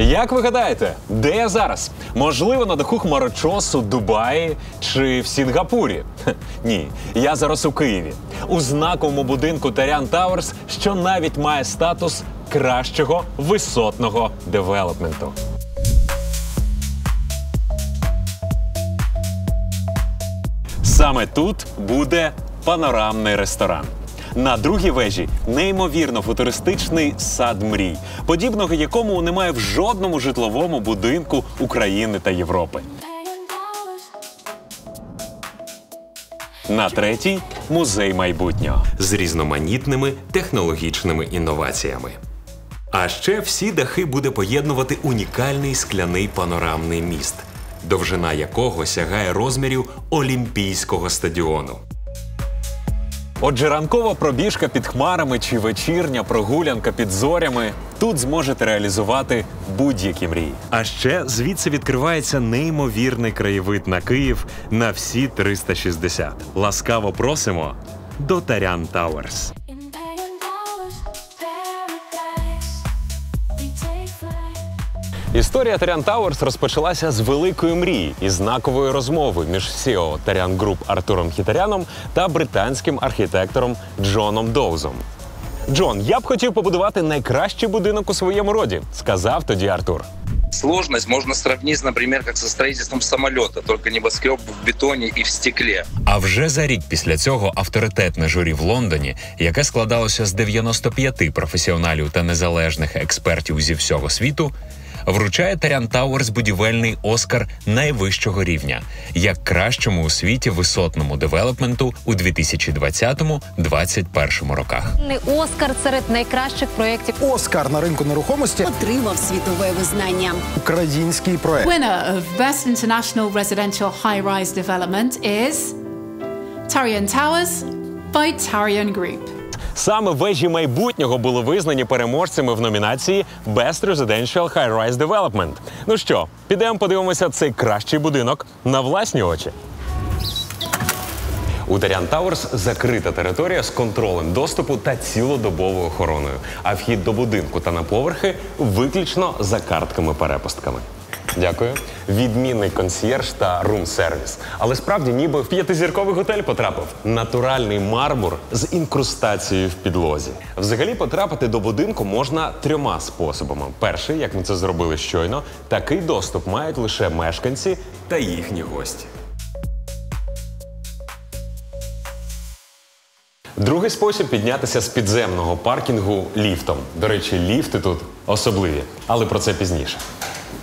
Як ви гадаєте, де я зараз? Можливо, на даху хмарочосу Дубаї чи в Сінгапурі? Хе, Ні, я зараз у Києві, у знаковому будинку Тарян Тауерс, що навіть має статус кращого висотного девелопменту. Саме тут буде панорамний ресторан. На другій вежі неймовірно футуристичний сад мрій, подібного якому немає в жодному житловому будинку України та Європи. На третій музей майбутнього з різноманітними технологічними інноваціями. А ще всі дахи буде поєднувати унікальний скляний панорамний міст, довжина якого сягає розмірів Олімпійського стадіону. Отже, ранкова пробіжка під хмарами чи вечірня прогулянка під зорями тут зможете реалізувати будь-які мрії. А ще звідси відкривається неймовірний краєвид на Київ на всі 360. Ласкаво просимо до Taryan Towers. Історія Taryan Towers розпочалася з великої мрії і знакової розмови між CEO Taryan Group Артуром Хітаряном та британським архітектором Джоном Доузом. Джон, я б хотів побудувати найкращий будинок у своєму роді, сказав тоді Артур. Сложность можно сравнить, например, как со строительством самолета, только небоскреб в бетоне и в стекле. А вже за рік після цього авторитетне журі в Лондоні, яке складалося з 95 професіоналів та незалежних експертів зі всього світу, вручає Тарян Тауерс будівельний Оскар найвищого рівня як кращому у світі висотному девелопменту у 2020-2021 роках. Не Оскар серед найкращих проєктів Оскар на ринку нерухомості отримав світове визнання. український проект. Winner of Best International Residential High Rise Development is Tarian Towers by Tarian Group. Саме вежі майбутнього були визнані переможцями в номінації Best Residential High-Rise Development. Ну що, підемо подивимося цей кращий будинок на власні очі. У Дарян Тауерс закрита територія з контролем доступу та цілодобовою охороною. А вхід до будинку та на поверхи виключно за картками-перепустками. Дякую. Відмінний консьєрж та рум-сервіс. Але справді ніби в п'ятизірковий готель потрапив. Натуральний мармур з інкрустацією в підлозі. Взагалі потрапити до будинку можна трьома способами. Перший, як ми це зробили щойно, такий доступ мають лише мешканці та їхні гості. Другий спосіб піднятися з підземного паркінгу ліфтом. До речі, ліфти тут особливі, але про це пізніше.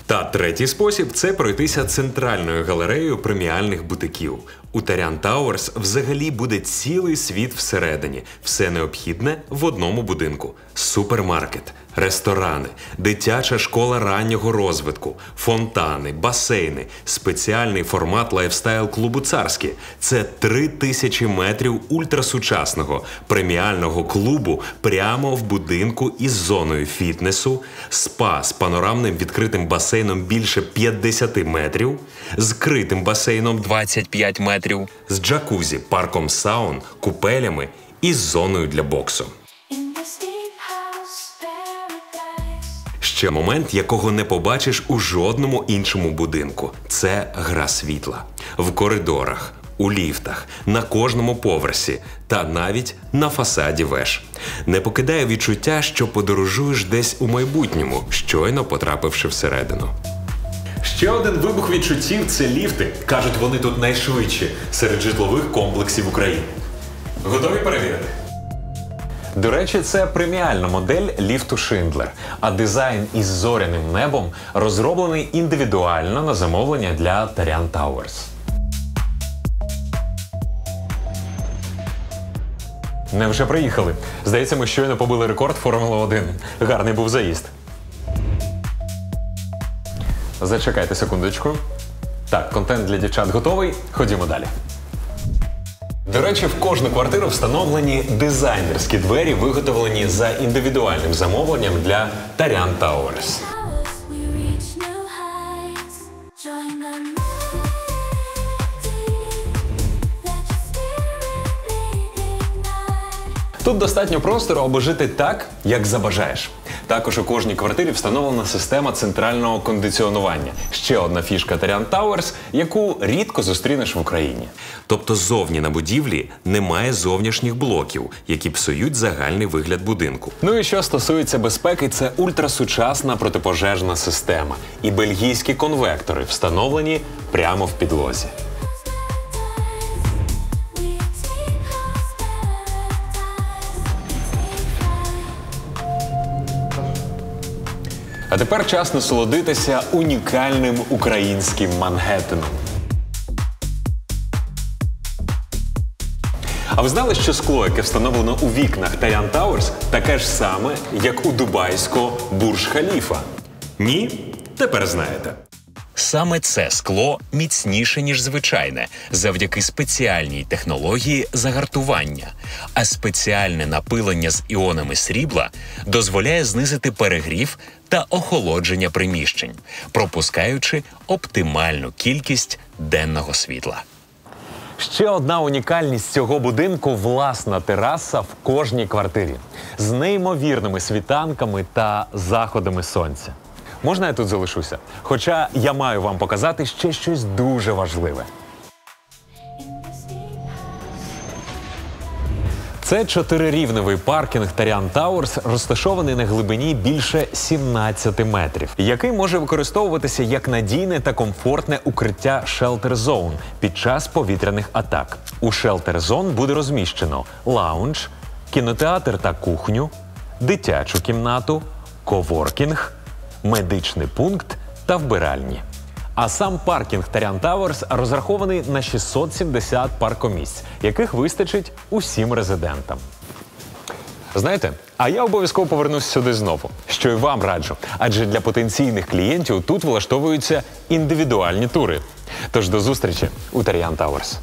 Та третій спосіб це пройтися центральною галереєю преміальних бутиків. У Тарян Тауерс взагалі буде цілий світ всередині, все необхідне в одному будинку: супермаркет, ресторани, дитяча школа раннього розвитку, фонтани, басейни, спеціальний формат лайфстайл клубу Царські. Це три тисячі метрів ультрасучасного преміального клубу прямо в будинку із зоною фітнесу, спа з панорамним відкритим басейном більше 50 метрів, з критим басейном 25 метрів, з джакузі, парком саун, купелями і з зоною для боксу. Ще момент, якого не побачиш у жодному іншому будинку. Це гра світла. В коридорах, у ліфтах, на кожному поверсі та навіть на фасаді веж. Не покидає відчуття, що подорожуєш десь у майбутньому, щойно потрапивши всередину. Ще один вибух відчуттів це ліфти. Кажуть, вони тут найшвидші серед житлових комплексів України. Готові перевірити? До речі, це преміальна модель ліфту Шиндлер, а дизайн із зоряним небом розроблений індивідуально на замовлення для Тарян Тауерс. Не вже приїхали. Здається, ми щойно побили рекорд Формули 1. Гарний був заїзд. Зачекайте секундочку. Так, контент для дівчат готовий. Ходімо далі. До речі, в кожну квартиру встановлені дизайнерські двері, виготовлені за індивідуальним замовленням для Taryan Towers. Тут достатньо простору, аби жити так, як забажаєш. Також у кожній квартирі встановлена система центрального кондиціонування. Ще одна фішка Taryan Towers, яку рідко зустрінеш в Україні. Тобто ззовні на будівлі немає зовнішніх блоків, які псують загальний вигляд будинку. Ну і що стосується безпеки, це ультрасучасна протипожежна система і бельгійські конвектори, встановлені прямо в підлозі. А тепер час насолодитися унікальним українським Мангеттеном. А ви знали, що скло, яке встановлено у вікнах Таян Тауерс, таке ж саме, як у дубайського Бурж Халіфа? Ні? Тепер знаєте. Саме це скло міцніше, ніж звичайне, завдяки спеціальній технології загартування. А спеціальне напилення з іонами срібла дозволяє знизити перегрів та охолодження приміщень, пропускаючи оптимальну кількість денного світла. Ще одна унікальність цього будинку власна тераса в кожній квартирі з неймовірними світанками та заходами сонця. Можна я тут залишуся? Хоча я маю вам показати ще щось дуже важливе. Це чотирирівневий паркінг Taryan Towers, розташований на глибині більше 17 метрів, який може використовуватися як надійне та комфортне укриття Shelter Zone під час повітряних атак. У Shelter Zone буде розміщено лаунж, кінотеатр та кухню, дитячу кімнату, коворкінг, медичний пункт та вбиральні. А сам паркінг Taryan Towers розрахований на 670 паркомісць, яких вистачить усім резидентам. Знаєте, а я обов'язково повернусь сюди знову, що й вам раджу. Адже для потенційних клієнтів тут влаштовуються індивідуальні тури. Тож до зустрічі у Таріан Тауерс.